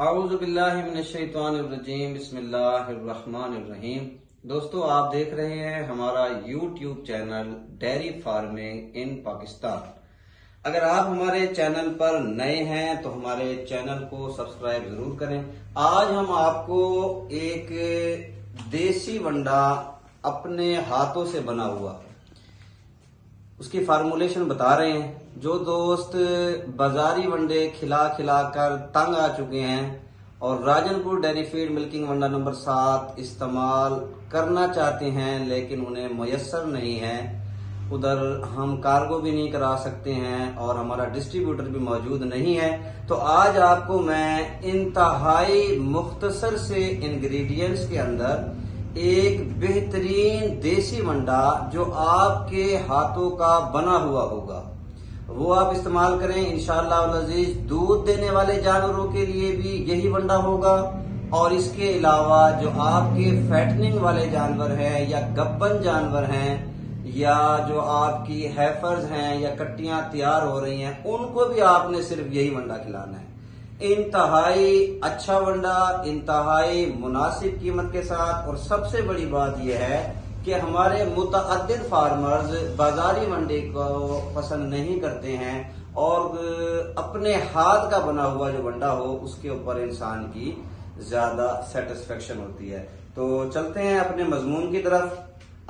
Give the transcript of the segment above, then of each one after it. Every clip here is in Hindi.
बिस्मिल्लाहिर्रहमानिर्रहीम दोस्तों, आप देख रहे हैं हमारा YouTube channel dairy farming in Pakistan. अगर आप हमारे चैनल पर नए हैं तो हमारे चैनल को सब्सक्राइब ज़रूर करें। आज हम आपको एक देसी वंडा अपने हाथों से बना हुआ उसकी फार्मूलेशन बता रहे हैं। जो दोस्त बाजारी वंडे खिला खिला कर तंग आ चुके हैं और Rajanpur dairy feed milking Vanda number सात इस्तेमाल करना चाहते हैं, लेकिन उन्हें मुयसर नहीं है। उधर हम कार्गो भी नहीं करा सकते हैं और हमारा डिस्ट्रीब्यूटर भी मौजूद नहीं है। तो आज आपको मैं इंतहाई मुख्तसर से इंग्रेडिएंट्स के अंदर एक बेहतरीन देसी मंडा जो आपके हाथों का बना हुआ होगा। वो आप इस्तेमाल करें इनशाला अज़ीज़। दूध देने वाले जानवरों के लिए भी यही वंडा होगा। और इसके अलावा जो आपके फैटनिंग वाले जानवर हैं या गब्बन जानवर हैं, या जो आपकी हैफर्स हैं या कट्टियाँ तैयार हो रही हैं, उनको भी आपने सिर्फ़ यही वंडा खिलाना है। इंतहाई अच्छा वंडा, इंतहाई मुनासिब कीमत के साथ, और सबसे बड़ी बात यह है कि हमारे मुतद फार्मर्स बाजारी वंडे को पसंद नहीं करते हैं, और अपने हाथ का बना हुआ जो वंडा हो, उसके ऊपर इंसान की ज़्यादा सेटिस्फेक्शन होती है। तो चलते हैं अपने मजमून की तरफ़।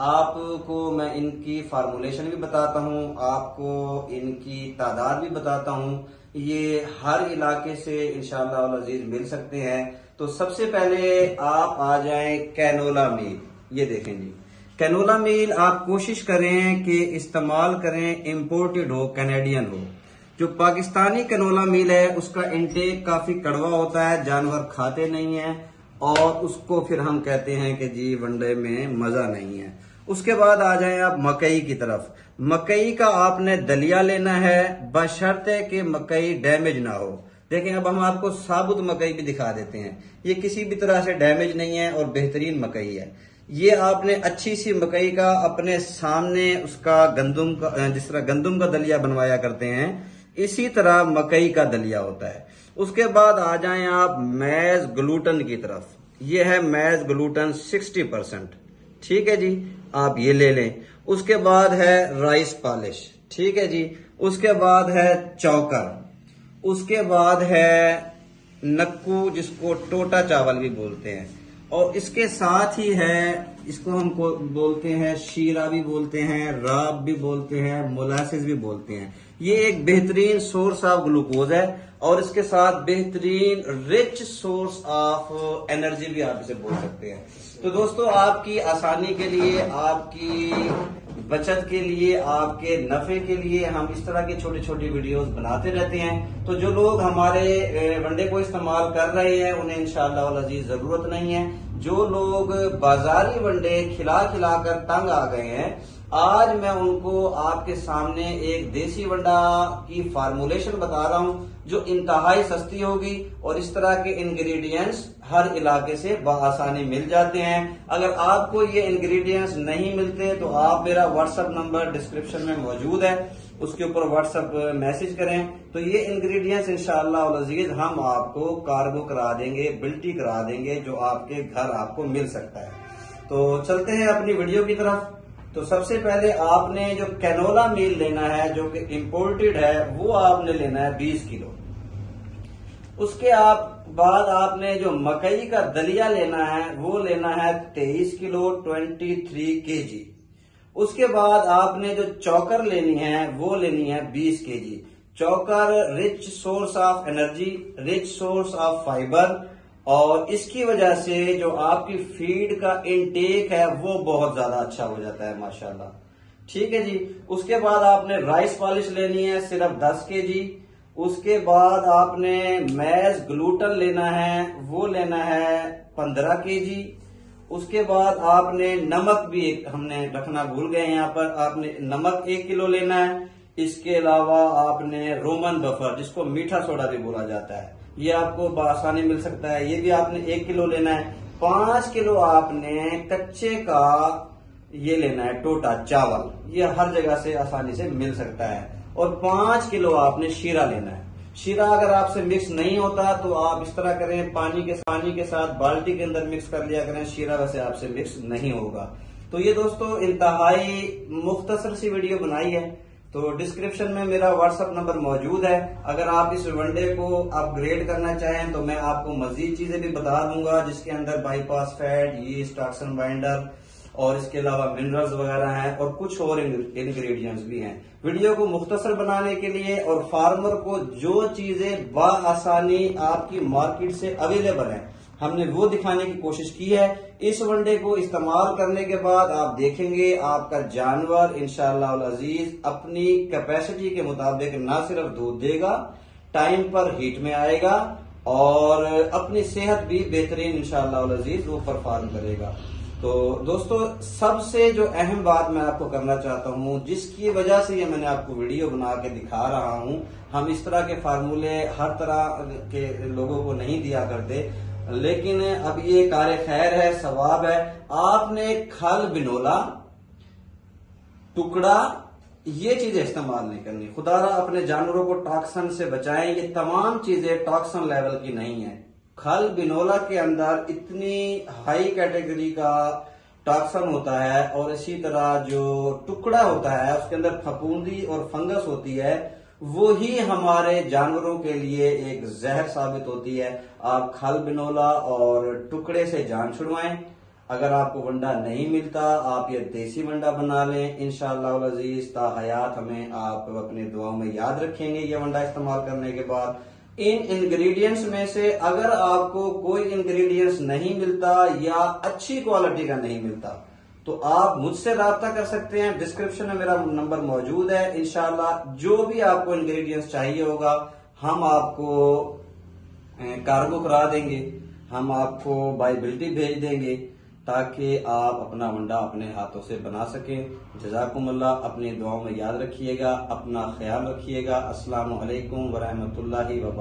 आपको मैं इनकी फार्मूलेशन भी बताता हूँ, आपको इनकी तादाद भी बताता हूँ ये हर इलाके से इनशाला अज़ीज़ मिल सकते हैं। तो सबसे पहले आप आ जाएँ कैनोला मील। ये देखें जी। कैनोला मील आप कोशिश करें कि इस्तेमाल करें इम्पोर्टेड हो कैनेडियन हो। जो पाकिस्तानी कैनोला मील है, उसका इंटेक काफ़ी कड़वा होता है, जानवर खाते नहीं है और उसको फिर हम कहते हैं कि जी वनडे में मज़ा नहीं है। उसके बाद आ जाए आप मकई की तरफ़। मकई का आपने दलिया लेना है, बशर्ते कि मकई डैमेज ना हो। देखें, अब हम आपको साबुत मकई भी दिखा देते हैं। ये किसी भी तरह से डैमेज नहीं है और बेहतरीन मकई है। ये आपने अच्छी सी मकई का अपने सामने उसका गंदुम का जिस तरह गंदुम का दलिया बनवाया करते हैं, इसी तरह मकई का दलिया होता है। उसके बाद आ जाएँ आप मैज ग्लूटन की तरफ़। ये है मैज ग्लूटन 60 परसेंट। ठीक है जी? आप ये ले लें। उसके बाद है राइस पॉलिश ठीक है जी? उसके बाद है चौकर। उसके बाद है नक्कू, जिसको टोटा चावल भी बोलते हैं। और इसके साथ ही है, इसको हम बोलते हैं, शीरा भी बोलते हैं, राब भी बोलते हैं, मोलासिस भी बोलते हैं। ये एक बेहतरीन सोर्स ऑफ़ ग्लूकोज है, और इसके साथ बेहतरीन रिच सोर्स ऑफ़ एनर्जी भी आप इसे बोल सकते हैं। तो दोस्तों, आपकी आसानी के लिए, आपकी बचत के लिए, आपके नफे के लिए हम इस तरह की छोटी छोटी वीडियोस बनाते रहते हैं। तो जो लोग हमारे वनडे को इस्तेमाल कर रहे हैं, उन्हें इंशाला अज़ीज़ ज़रूरत नहीं है। जो लोग बाजारी वनडे खिला खिला कर तंग आ गए हैं आज मैं उनको आपके सामने एक देसी वंडा की फार्मूलेशन बता रहा हूँ, जो इंतहाई सस्ती होगी और इस तरह के इंग्रेडिएंट्स हर इलाके से बसानी मिल जाते हैं। अगर आपको ये इंग्रेडिएंट्स नहीं मिलते तो आप मेरा व्हाट्सएप नंबर डिस्क्रिप्शन में मौजूद है। उसके ऊपर व्हाट्सएप मैसेज करें। तो ये इंग्रेडिएंट्स इंशाला अज़ीज़ हम आपको कार्गो करा देंगे, बिल्टी करा देंगे, जो आपके घर आपको मिल सकता है। तो चलते हैं अपनी वीडियो की तरफ़। तो सबसे पहले आपने जो कैनोला मील लेना है, जो कि इम्पोर्टेड है, वो आपने लेना है 20 किलो। उसके आप, बाद आपने जो मकई का दलिया लेना है, वो लेना है 23 किलो 23 केजी उसके बाद आपने जो चौकर लेनी है, वो लेनी है 20 KG Chaukar rich source of energy rich source of fibre और इसकी वजह से जो आपकी फ़ीड का इनटेक है, वो बहुत ज़्यादा अच्छा हो जाता है, माशाल्लाह। ठीक है जी? उसके बाद आपने राइस पॉलिश लेनी है, सिर्फ़ 10 के जी उसके बाद आपने मैज ग्लूटन लेना है, वो लेना है 15 के जी उसके बाद आपने नमक भी एक हमने रखना भूल गए यहाँ पर। आपने नमक एक किलो लेना है। इसके अलावा आपने रोमन बफर, जिसको मीठा सोडा भी बोला जाता है। ये आपको आसानी मिल सकता है। ये भी आपने एक किलो लेना है। पाँच किलो आपने कच्चे का ये लेना है, टोटा चावल। ये हर जगह से आसानी से मिल सकता है। और पाँच किलो आपने शीरा लेना है। शीरा अगर आपसे मिक्स नहीं होता तो आप इस तरह करें, पानी के पानी के साथ बाल्टी के अंदर मिक्स कर लिया करें, शीरा वैसे आपसे मिक्स नहीं होगा। तो ये दोस्तों, इंतहाई मुख्तसर सी वीडियो बनाई है। तो डिस्क्रिप्शन में मेरा व्हाट्सएप नंबर मौजूद है। अगर आप इस वनडे को अपग्रेड करना चाहें तो मैं आपको मजीद चीज़ें भी बता दूँगा, जिसके अंदर बाईपास फैट ये स्टाक्सन बाइंडर और इसके अलावा मिनरल्स वगैरह हैं और कुछ और इंग्रेडिएंट्स भी हैं। वीडियो को मुख्तसर बनाने के लिए और फार्मर को जो चीज़ें बसानी आपकी मार्केट से अवेलेबल हैं हमने वो दिखाने की कोशिश की है। इस वनडे को इस्तेमाल करने के बाद आप देखेंगे आपका जानवर इंशाला अज़ीज़ अपनी कैपेसिटी के मुताबिक ना सिर्फ़ दूध देगा टाइम पर हीट में आएगा और अपनी सेहत भी बेहतरीन इंशाला अज़ीज़ वो परफॉर्म करेगा। तो दोस्तों, सबसे जो अहम बात मैं आपको करना चाहता हूँ, जिसकी वजह से ये मैंने आपको वीडियो बना के दिखा रहा हूँ, हम इस तरह के फार्मूले हर तरह के लोगों को नहीं दिया करते। लेकिन अब ये कार्य खैर है, सवाब है। आपने खल बिनोला, टुकड़ा, ये चीज़ें इस्तेमाल नहीं करनी। खुदारा अपने जानवरों को टॉक्सन से बचाएँ। ये तमाम चीज़ें टॉक्सन लेवल की नहीं है। खल बिनोला के अंदर इतनी हाई कैटेगरी का टॉक्सन होता है और इसी तरह जो टुकड़ा होता है, उसके अंदर फपूंदी और फंगस होती है वो ही हमारे जानवरों के लिए एक जहर साबित होती है। आप खल बिनोला और टुकड़े से जान छुड़वाएँ। अगर आपको वंडा नहीं मिलता, आप ये देसी वंडा बना लें। इनशाला अज़ीज़ हयात हमें आप अपने दुआओं में याद रखेंगे ये वंडा इस्तेमाल करने के बाद। इन इंग्रेडिएंट्स में से अगर आपको कोई इंग्रेडिएंट्स नहीं मिलता या अच्छी क्वालिटी का नहीं मिलता तो आप मुझसे रहा कर सकते हैं। डिस्क्रिप्शन में मेरा नंबर मौजूद है। इनशाला जो भी आपको इंग्रेडिएंट्स चाहिए होगा, हम आपको कार्गो करा देंगे। हम आपको बाइबिलिटी भेज देंगे ताकि आप अपना वंडा अपने हाथों से बना सकें। जजाकुमल्ला अपनी दुआओं में याद रखिएगा, अपना ख्याल रखिएगा। अस्सलाम वालेकुम वरहमतुल्लाहि व